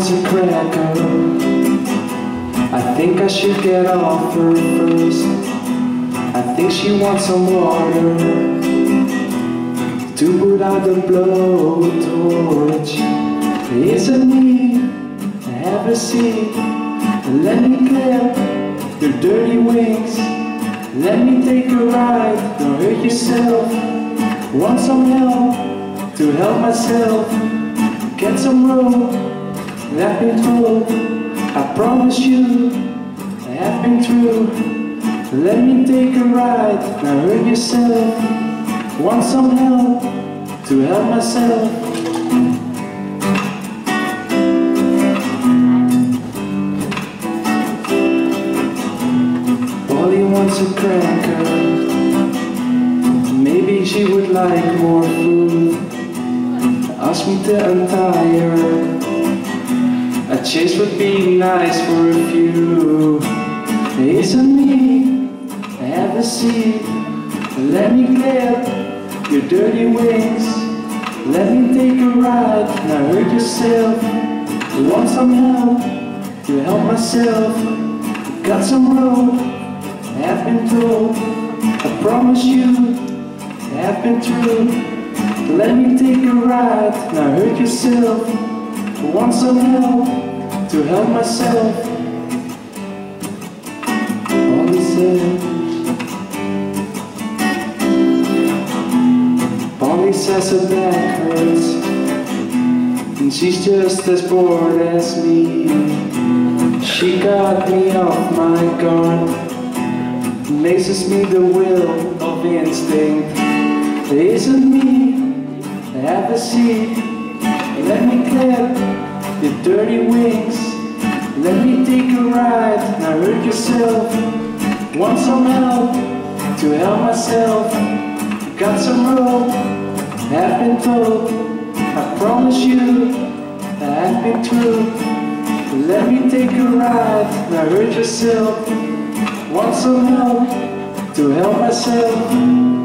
Wants a cracker. I think I should get off her first. I think she wants some water to put out the blowtorch. Isn't me? Have seat. Let me clip your dirty wings. Let me take a ride. Don't hurt yourself. Want some help to help myself. Get some rope. I've been told. I promise you. I have been through. Let me take a ride. Now hurt yourself. Want some help to help myself. Polly wants a cracker. Maybe she would like more food. Ask me to untie her. A chase would be nice for a few. Isn't me? Have a seat. Let me clip your dirty wings. Let me take a ride. Now hurt yourself. Want some help to help myself. Got some rope. I have been told. I promise you. I've been true. Let me take a ride. Now hurt yourself. Want some help to help myself. Polly said. Polly says her back hurts. And she's just as bored as me. She got me off my guard. Mazes me the will of the instinct. Isn't me? Have a seat. Let me clip your dirty wings. Let me take a ride. Now hurt yourself. Want some help to help myself. Got some rope. Have been told. I promise you. I have been true. Let me take a ride. Now hurt yourself. Want some help to help myself.